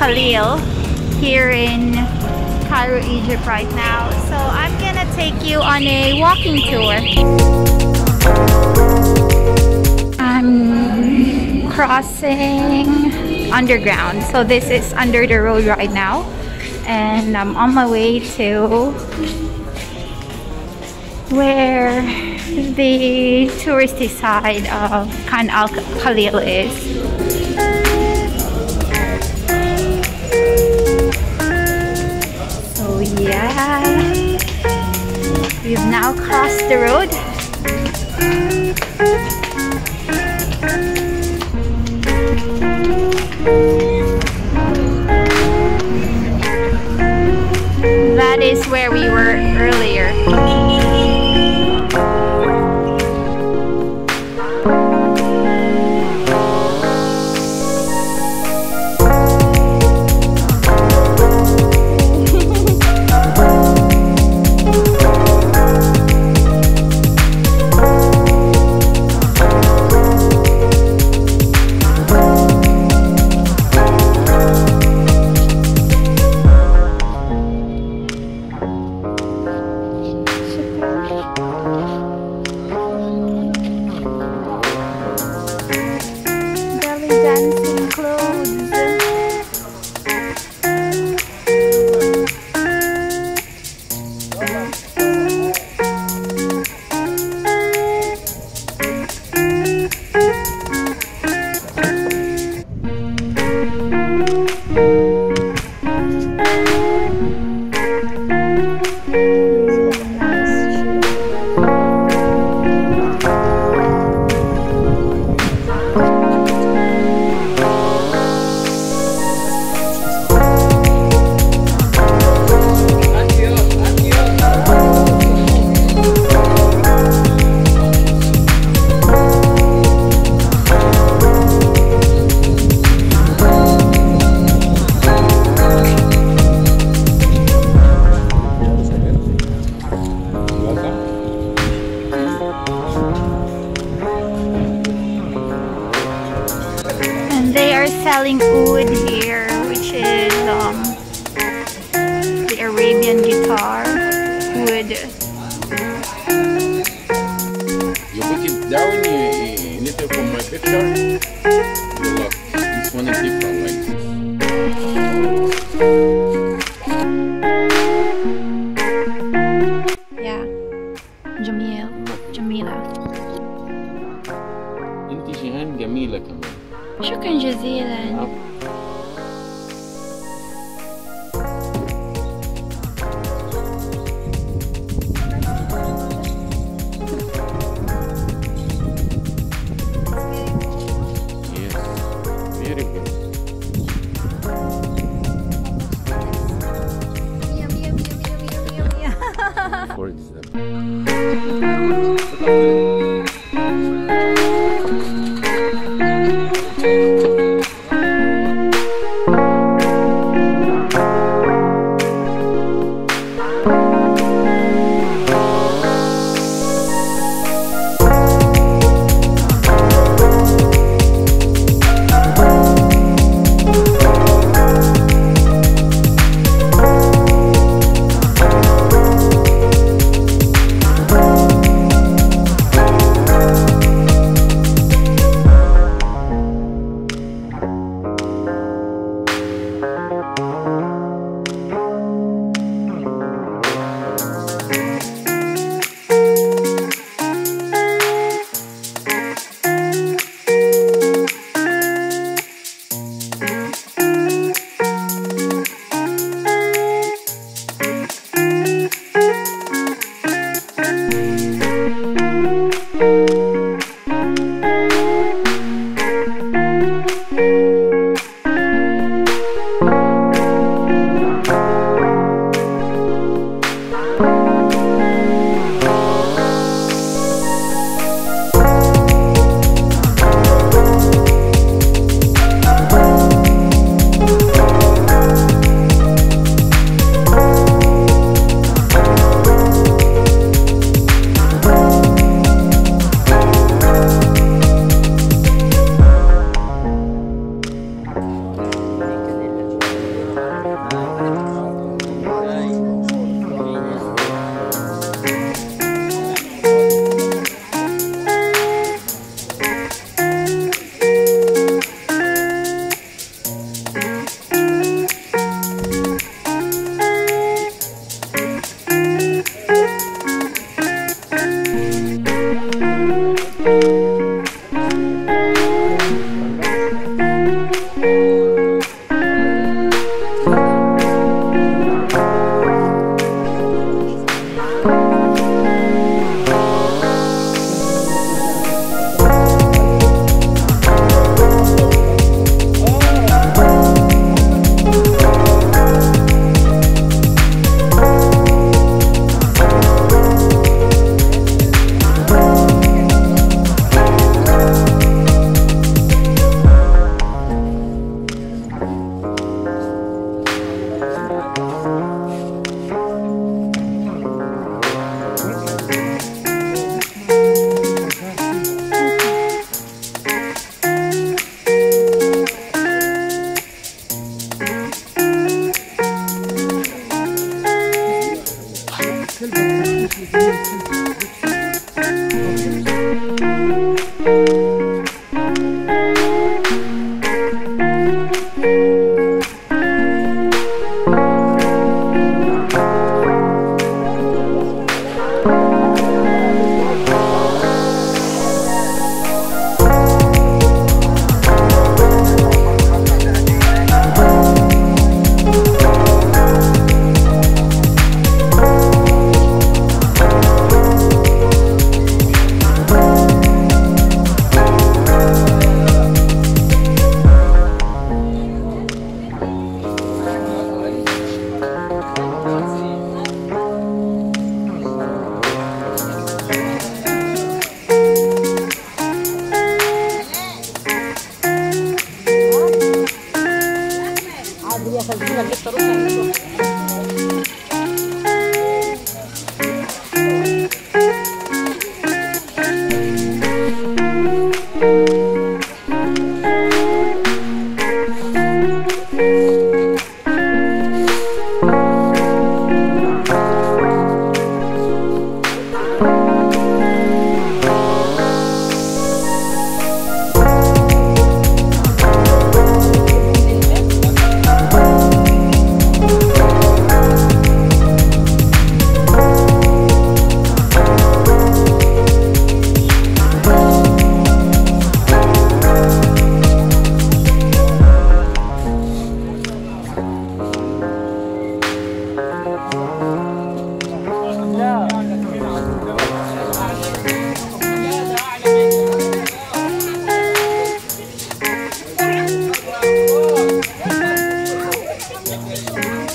Khalil here in Cairo, Egypt right now. So I'm gonna take you on a walking tour. I'm crossing underground. So this is under the road right now. And I'm on my way to where the touristy side of Khan Al Khalil is. So yeah, we've now crossed the road. Where we were earlier.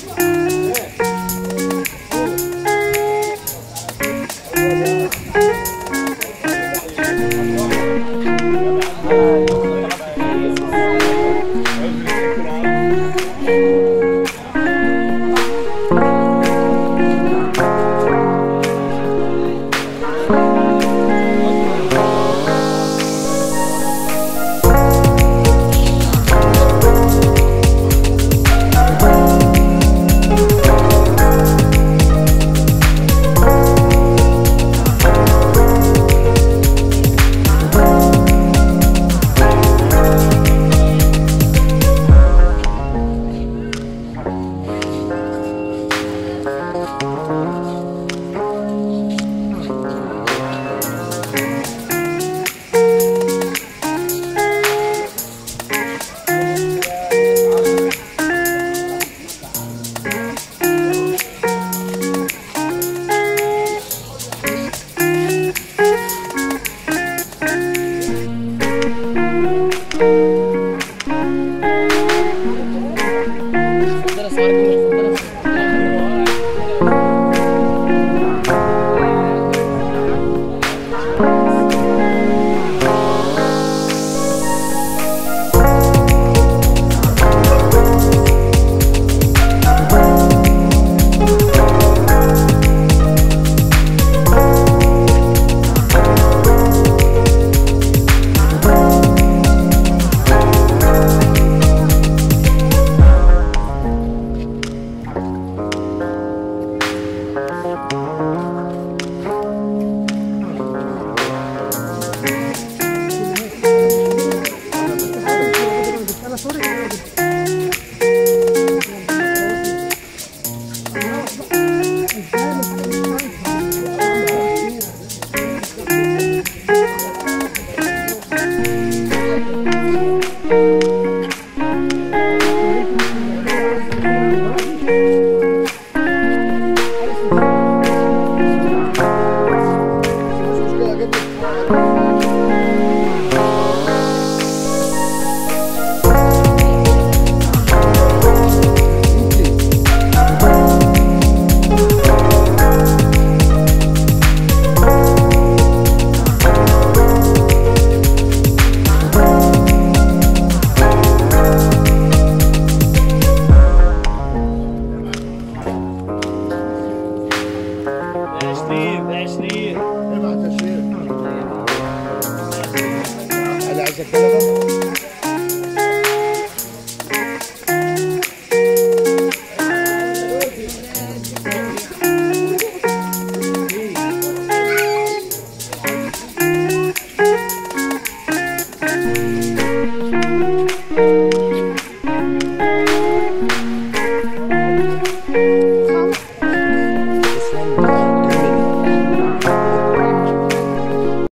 Bye.